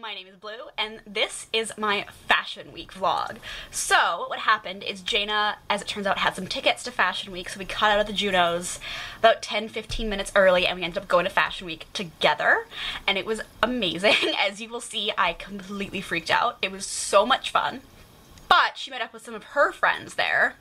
my name is Blue, and this is my Fashion Week vlog. So, what happened is Jeanna, as it turns out, had some tickets to Fashion Week, so we cut out of the Junos about 10-15 minutes early, and we ended up going to Fashion Week together, and it was amazing. As you will see, I completely freaked out. It was so much fun. But she met up with some of her friends there,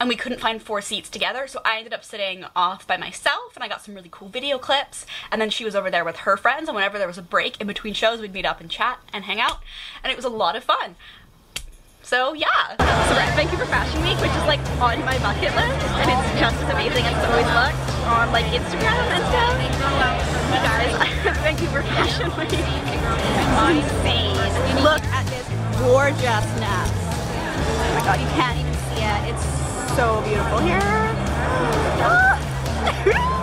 and we couldn't find four seats together, so I ended up sitting off by myself, and I got some really cool video clips, and then she was over there with her friends, and whenever there was a break in between shows, we'd meet up and chat and hang out, and it was a lot of fun. So yeah, so we're at Vancouver Fashion Week, which is like on my bucket list, and it's just as amazing as it's always looked on like Instagram and stuff. Thank you guys, Vancouver Fashion Week. Insane. Look at this gorgeousness. Oh my god, you can't even see it. It's so beautiful here.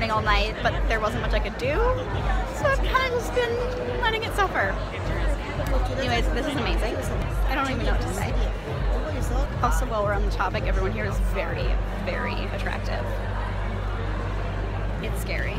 Warning all night, but there wasn't much I could do, so I've kind of just been letting it suffer. Anyways, this is amazing. I don't even know what to say. Also, while we're on the topic, everyone here is very, very attractive. It's scary.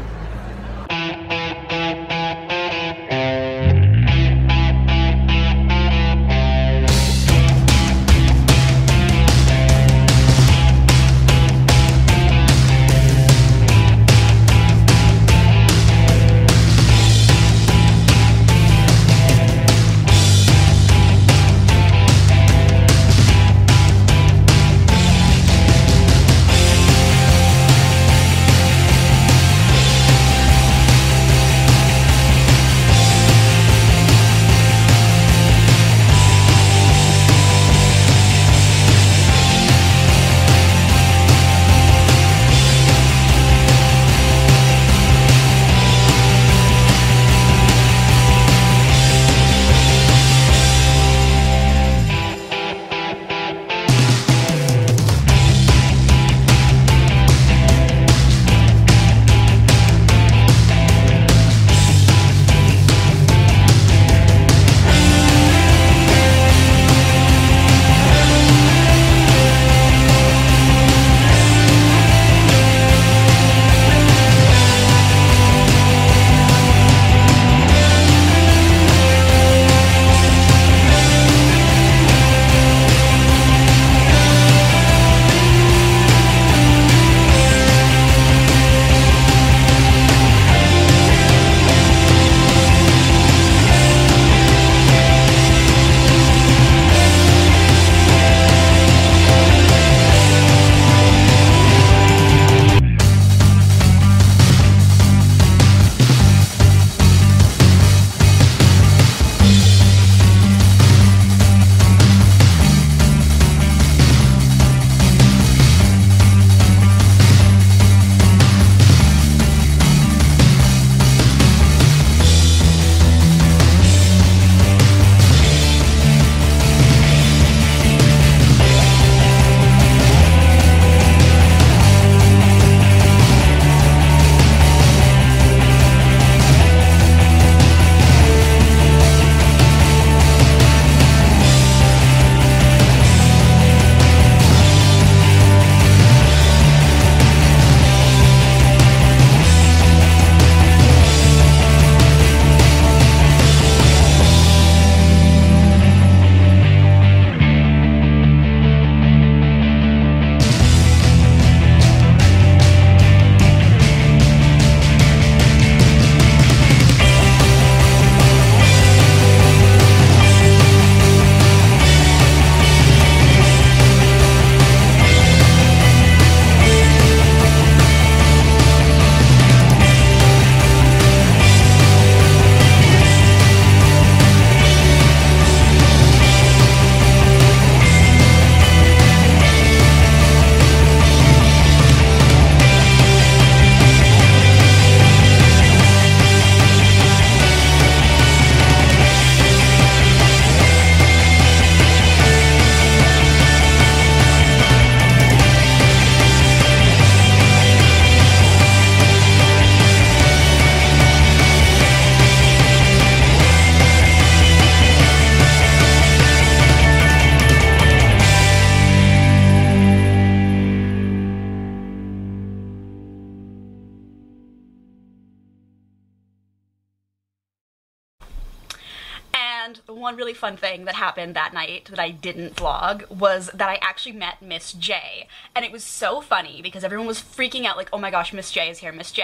One really fun thing that happened that night that I didn't vlog was that I actually met Miss J. And it was so funny because everyone was freaking out like, oh my gosh, Miss J is here, Miss J.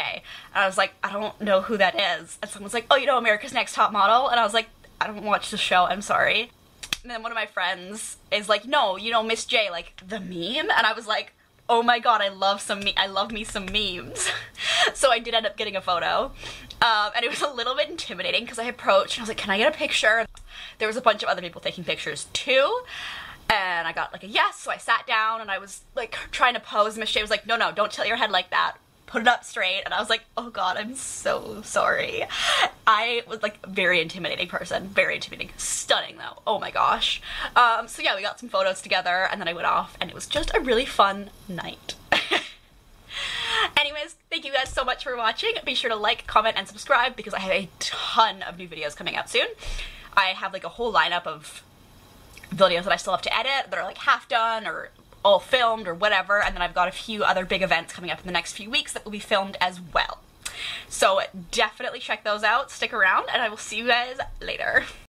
And I was like, I don't know who that is. And someone's like, oh, you know America's Next Top Model? And I was like, I don't watch the show, I'm sorry. And then one of my friends is like, no, you know Miss J, like the meme? And I was like, oh my god, I love some me- I love me some memes. so I did end up getting a photo. Um, and it was a little bit intimidating because I approached and I was like, can I get a picture? There was a bunch of other people taking pictures too. And I got like a yes, so I sat down and I was like trying to pose. Miss J was like, no, no, don't tilt your head like that. Put it up straight. And I was like, oh god, I'm so sorry. I was like a very intimidating person. Very intimidating. Stunning though. Oh my gosh. Um, so yeah, we got some photos together and then I went off and it was just a really fun night. Anyways, thank you guys so much for watching. Be sure to like, comment, and subscribe because I have a ton of new videos coming out soon. I have like a whole lineup of videos that I still have to edit that are like half done or all filmed or whatever, and then I've got a few other big events coming up in the next few weeks that will be filmed as well. So definitely check those out, stick around, and I will see you guys later.